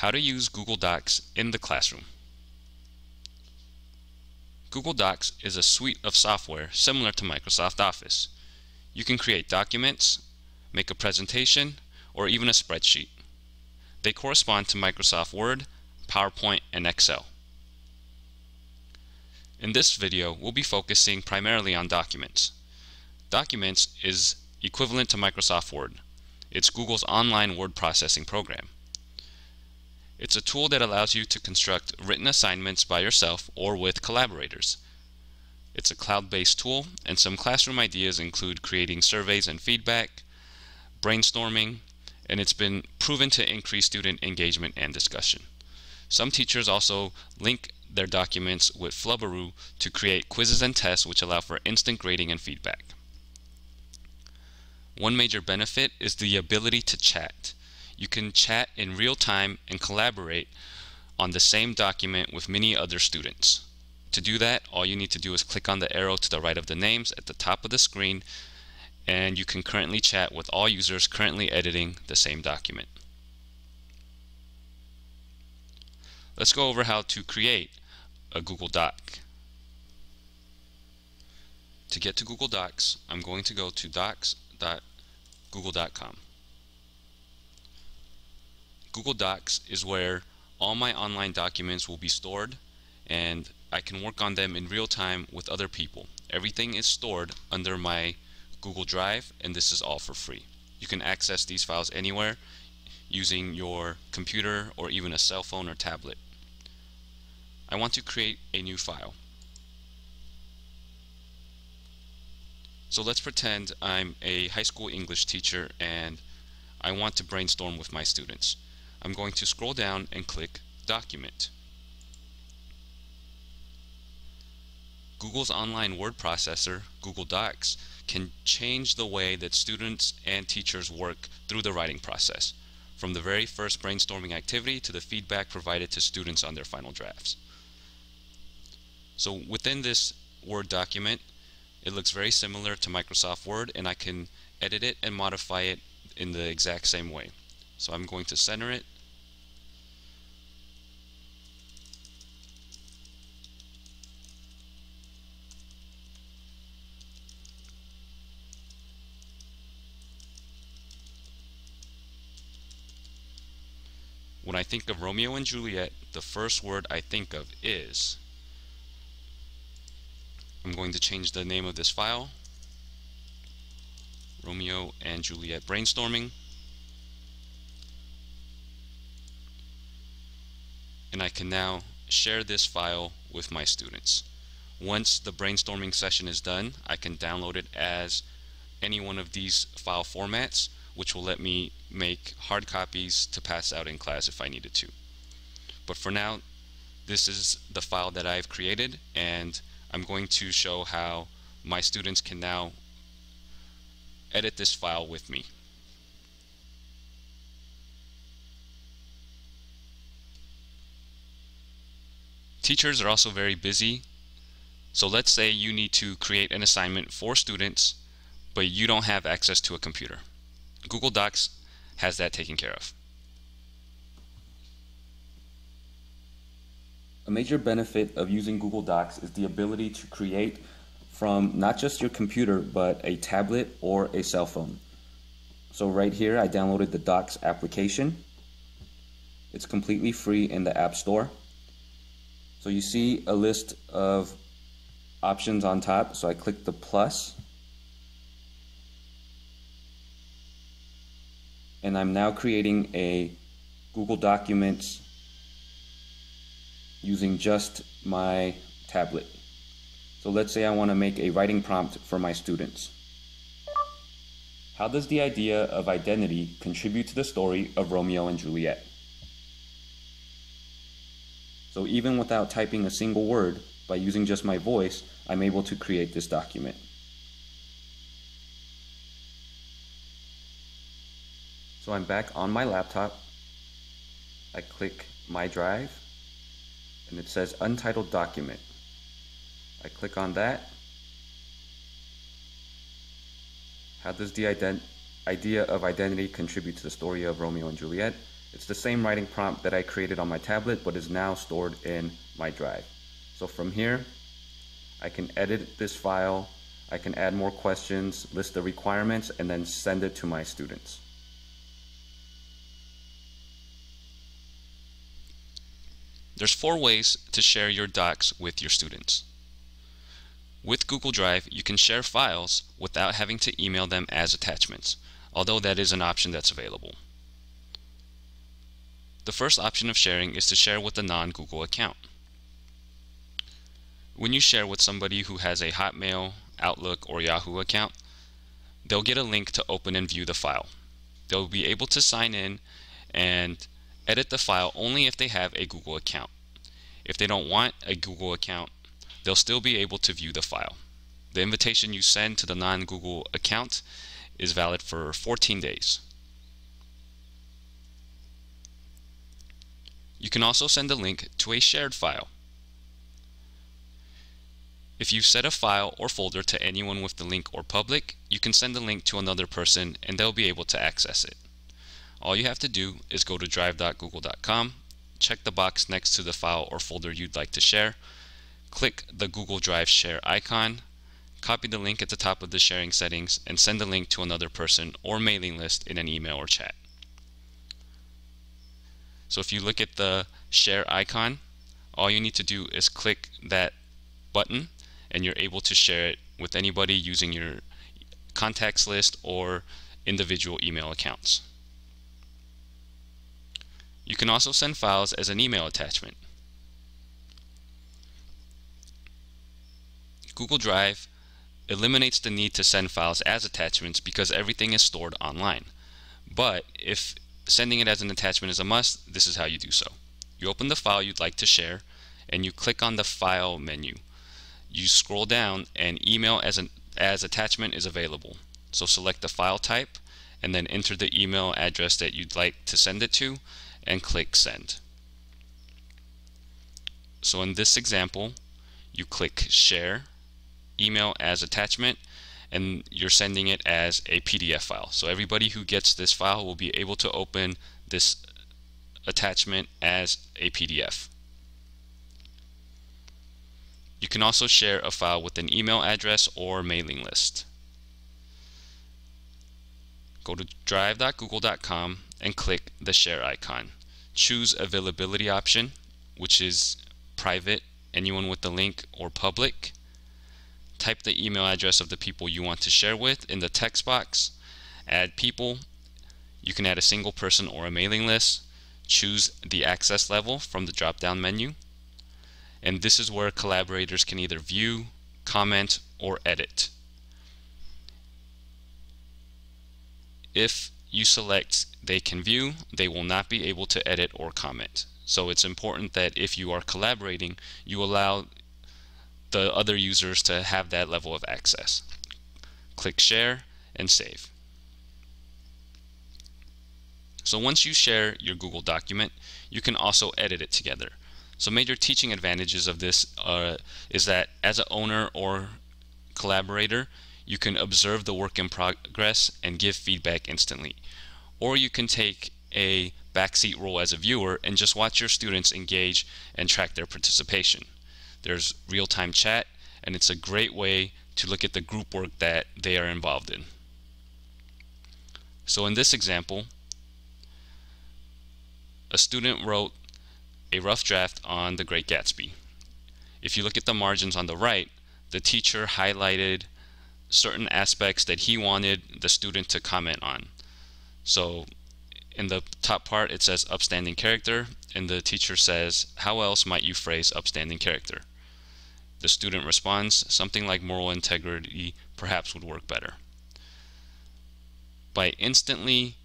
How to use Google Docs in the classroom. Google Docs is a suite of software similar to Microsoft Office. You can create documents, make a presentation, or even a spreadsheet. They correspond to Microsoft Word, PowerPoint, and Excel. In this video, we'll be focusing primarily on documents. Documents is equivalent to Microsoft Word. It's Google's online word processing program. It's a tool that allows you to construct written assignments by yourself or with collaborators. It's a cloud-based tool, and some classroom ideas include creating surveys and feedback, brainstorming, and it's been proven to increase student engagement and discussion. Some teachers also link their documents with Flubaroo to create quizzes and tests which allow for instant grading and feedback. One major benefit is the ability to chat you can chat in real time and collaborate on the same document with many other students. To do that, all you need to do is click on the arrow to the right of the names at the top of the screen and you can currently chat with all users currently editing the same document. Let's go over how to create a Google Doc. To get to Google Docs, I'm going to go to docs.google.com. Google Docs is where all my online documents will be stored and I can work on them in real time with other people. Everything is stored under my Google Drive and this is all for free. You can access these files anywhere using your computer or even a cell phone or tablet. I want to create a new file. So let's pretend I'm a high school English teacher and I want to brainstorm with my students. I'm going to scroll down and click Document. Google's online word processor, Google Docs, can change the way that students and teachers work through the writing process, from the very first brainstorming activity to the feedback provided to students on their final drafts. So within this Word document, it looks very similar to Microsoft Word and I can edit it and modify it in the exact same way. So I'm going to center it. When I think of Romeo and Juliet, the first word I think of is. I'm going to change the name of this file. Romeo and Juliet brainstorming. And I can now share this file with my students. Once the brainstorming session is done, I can download it as any one of these file formats, which will let me make hard copies to pass out in class if I needed to. But for now, this is the file that I've created, and I'm going to show how my students can now edit this file with me. Teachers are also very busy. So let's say you need to create an assignment for students, but you don't have access to a computer. Google Docs has that taken care of. A major benefit of using Google Docs is the ability to create from not just your computer, but a tablet or a cell phone. So right here, I downloaded the Docs application. It's completely free in the App Store. So you see a list of options on top. So I click the plus. And I'm now creating a Google Documents using just my tablet. So let's say I want to make a writing prompt for my students. How does the idea of identity contribute to the story of Romeo and Juliet? So even without typing a single word, by using just my voice, I'm able to create this document. So I'm back on my laptop. I click My Drive, and it says Untitled Document. I click on that. How does the idea of identity contribute to the story of Romeo and Juliet? It's the same writing prompt that I created on my tablet, but is now stored in my drive. So from here, I can edit this file, I can add more questions, list the requirements, and then send it to my students. There's four ways to share your docs with your students. With Google Drive, you can share files without having to email them as attachments, although that is an option that's available. The first option of sharing is to share with a non-Google account. When you share with somebody who has a Hotmail, Outlook, or Yahoo account, they'll get a link to open and view the file. They'll be able to sign in and edit the file only if they have a Google account. If they don't want a Google account, they'll still be able to view the file. The invitation you send to the non-Google account is valid for 14 days. You can also send a link to a shared file. If you set a file or folder to anyone with the link or public, you can send the link to another person and they'll be able to access it. All you have to do is go to drive.google.com, check the box next to the file or folder you'd like to share, click the Google Drive share icon, copy the link at the top of the sharing settings, and send the link to another person or mailing list in an email or chat. So if you look at the share icon, all you need to do is click that button and you're able to share it with anybody using your contacts list or individual email accounts. You can also send files as an email attachment. Google Drive eliminates the need to send files as attachments because everything is stored online. But if sending it as an attachment is a must, this is how you do so. You open the file you'd like to share and you click on the File menu. You scroll down and email as an as attachment is available. So select the file type and then enter the email address that you'd like to send it to and click send. So in this example, you click share, email as attachment, and you're sending it as a PDF file. So everybody who gets this file will be able to open this attachment as a PDF. You can also share a file with an email address or mailing list. Go to drive.google.com and click the share icon. Choose availability option, which is private, anyone with the link, or public. Type the email address of the people you want to share with in the text box. Add people. You can add a single person or a mailing list. Choose the access level from the drop down menu. And this is where collaborators can either view, comment, or edit. If you select they can view, they will not be able to edit or comment. So it's important that if you are collaborating, you allow the other users to have that level of access. Click share and save. So once you share your Google document, you can also edit it together. So major teaching advantages of this uh, is that as an owner or collaborator, you can observe the work in progress and give feedback instantly. Or you can take a backseat role as a viewer and just watch your students engage and track their participation. There's real-time chat and it's a great way to look at the group work that they are involved in. So in this example, a student wrote a rough draft on The Great Gatsby. If you look at the margins on the right, the teacher highlighted certain aspects that he wanted the student to comment on. So in the top part it says upstanding character and the teacher says how else might you phrase upstanding character? The student responds something like moral integrity perhaps would work better. By instantly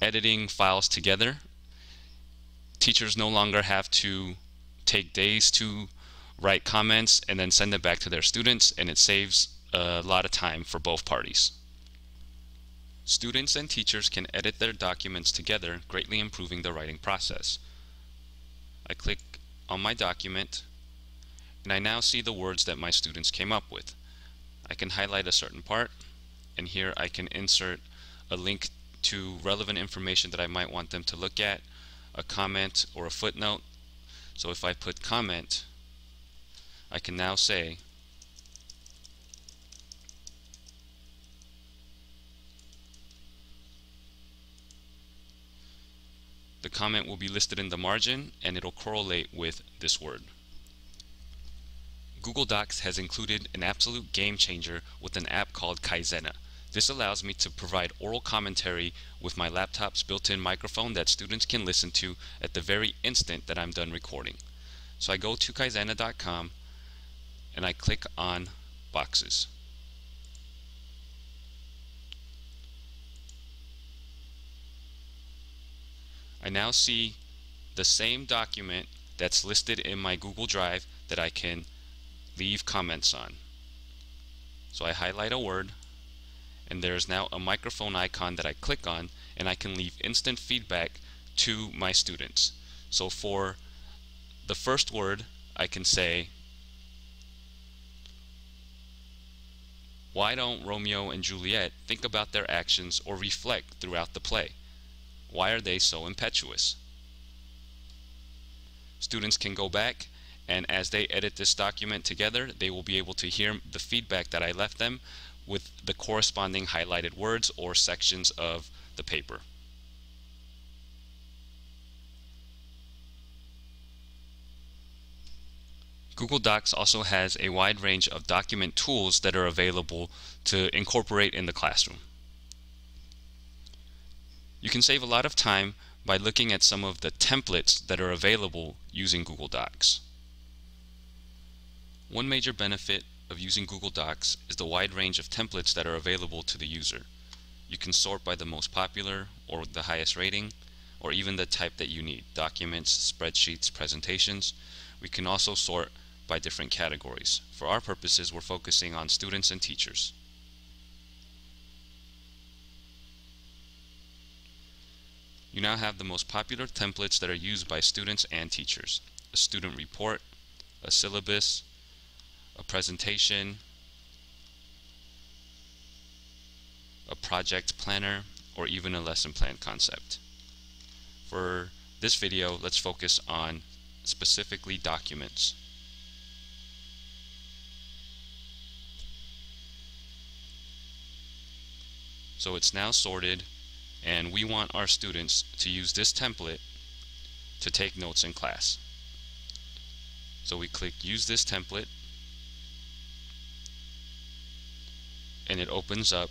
editing files together, teachers no longer have to take days to write comments and then send it back to their students and it saves a lot of time for both parties. Students and teachers can edit their documents together, greatly improving the writing process. I click on my document and I now see the words that my students came up with. I can highlight a certain part and here I can insert a link to relevant information that I might want them to look at, a comment or a footnote. So if I put comment, I can now say the comment will be listed in the margin and it'll correlate with this word. Google Docs has included an absolute game changer with an app called Kaizena. This allows me to provide oral commentary with my laptop's built-in microphone that students can listen to at the very instant that I'm done recording. So I go to kaizena.com and I click on boxes. I now see the same document that's listed in my Google Drive that I can leave comments on. So I highlight a word and there's now a microphone icon that I click on and I can leave instant feedback to my students. So for the first word I can say why don't Romeo and Juliet think about their actions or reflect throughout the play? Why are they so impetuous? Students can go back and as they edit this document together they will be able to hear the feedback that I left them with the corresponding highlighted words or sections of the paper. Google Docs also has a wide range of document tools that are available to incorporate in the classroom. You can save a lot of time by looking at some of the templates that are available using Google Docs. One major benefit of using Google Docs is the wide range of templates that are available to the user. You can sort by the most popular or the highest rating or even the type that you need, documents, spreadsheets, presentations. We can also sort by different categories. For our purposes, we're focusing on students and teachers. You now have the most popular templates that are used by students and teachers. A student report, a syllabus, a presentation, a project planner, or even a lesson plan concept. For this video, let's focus on specifically documents. So it's now sorted and we want our students to use this template to take notes in class. So we click use this template and it opens up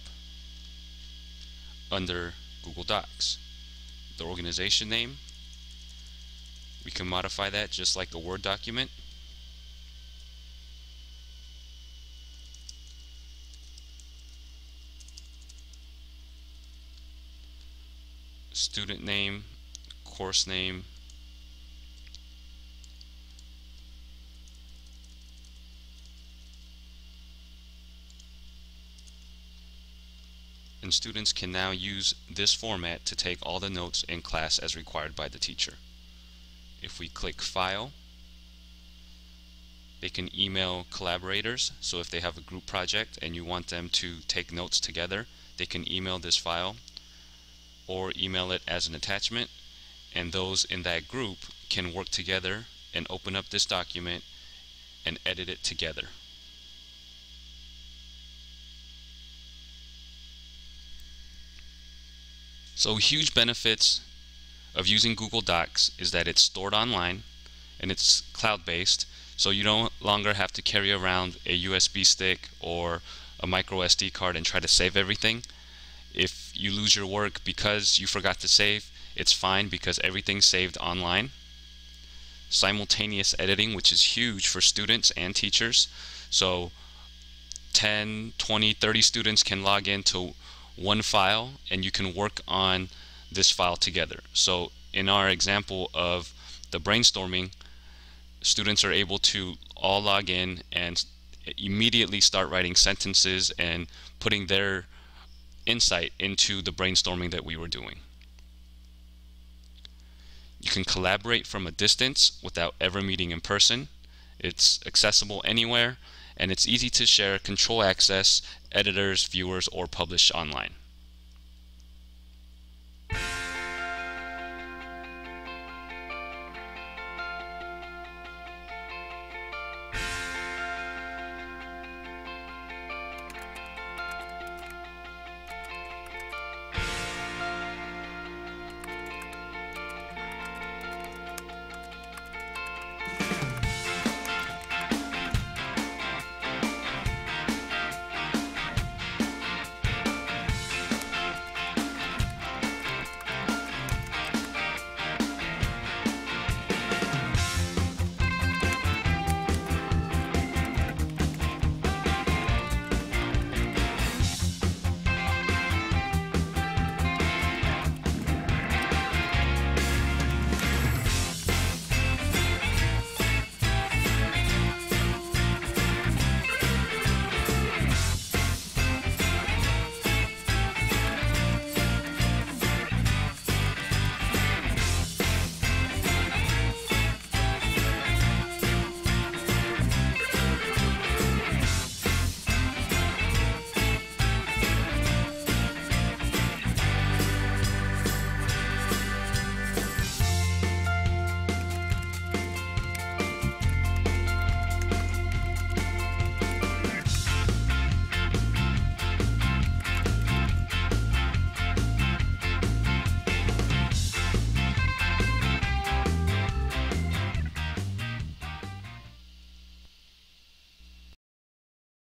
under Google Docs. The organization name, we can modify that just like a Word document student name, course name, students can now use this format to take all the notes in class as required by the teacher. If we click File, they can email collaborators, so if they have a group project and you want them to take notes together, they can email this file or email it as an attachment and those in that group can work together and open up this document and edit it together. So huge benefits of using Google Docs is that it's stored online and it's cloud-based so you no longer have to carry around a USB stick or a micro SD card and try to save everything. If you lose your work because you forgot to save, it's fine because everything's saved online. Simultaneous editing, which is huge for students and teachers. So 10, 20, 30 students can log into one file and you can work on this file together. So in our example of the brainstorming, students are able to all log in and immediately start writing sentences and putting their insight into the brainstorming that we were doing. You can collaborate from a distance without ever meeting in person. It's accessible anywhere and it's easy to share control access, editors, viewers, or publish online.